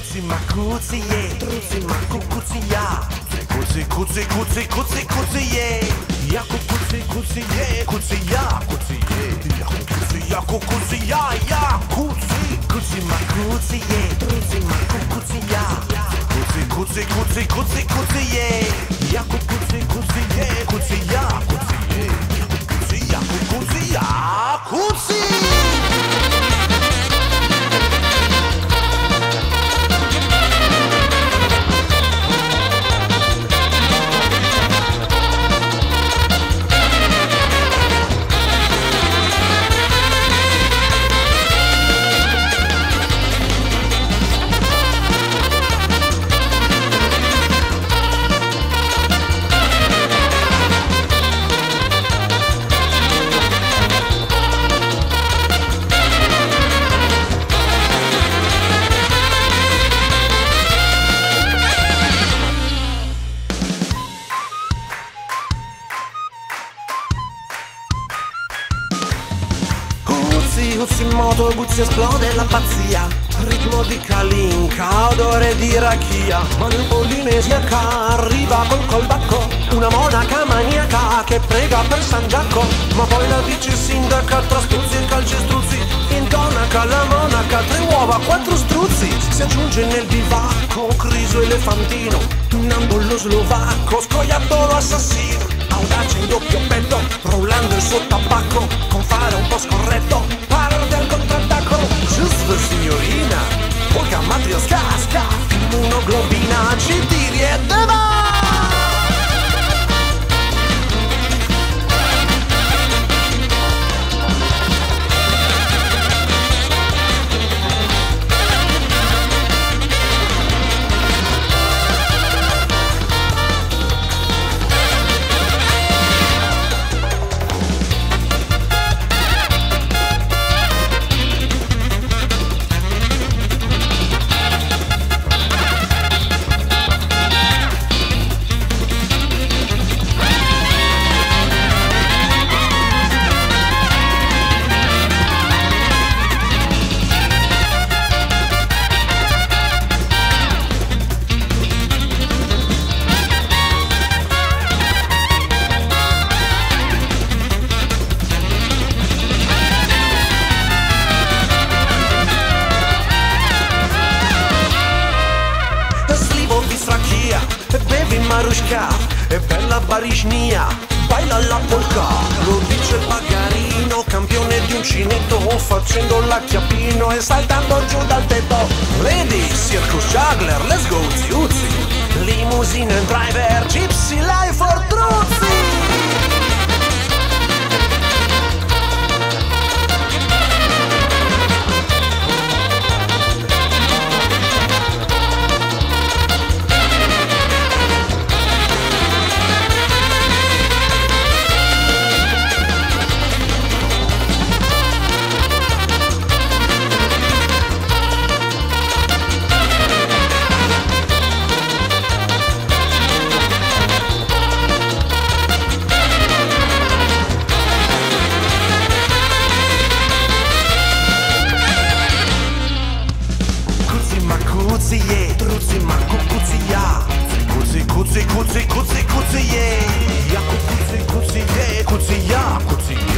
Kuzi ma kuzi ye, truzi ma kukuzi ya, Kuzi, kuzi, kuzi, kuzi, kuzi ye, ya kuzi, kuzi ye, kuzi ya, kuzi ye, ya kuzi, ya, kuzi ya, ya. Kuzi. Kuzi ma kuzi ye, truzi ma kukuzi ya, Kuzi, kuzi, kuzi, kuzi, kuzi je. Jako kuzi, kuzi je, kuzi ja, kuzi Guzzi in moto, Guzzi esplode la pazzia. Ritmo di Kalinka, odore di rachia Ma nel Polinesia che arriva col colbacco Una monaca maniaca che prega per San Giacco. Ma poi la vice sindaca tra struzzi e calcestruzzi Intonaca la monaca, tre uova, quattro struzzi. Si aggiunge nel bivacco Criso elefantino. Nambolo slovacco, scoiattolo assassino. Audace in doppio petto, rollando il suo tabacco Con fare un po' scorretto, strachia e bevi marushka e bella barishnia baila la polka. Lo dice pagarino campione di uncinetto facendo l'acchiappino e saltando giù dal tetto. Vedi circus juggler let's go ziuzzi. Limousine and driver gypsy life kucije Trucima ko kucija Kuci, kuci, kuci, kuci, kuci je Jako kuci, kuci je Kucija, kucija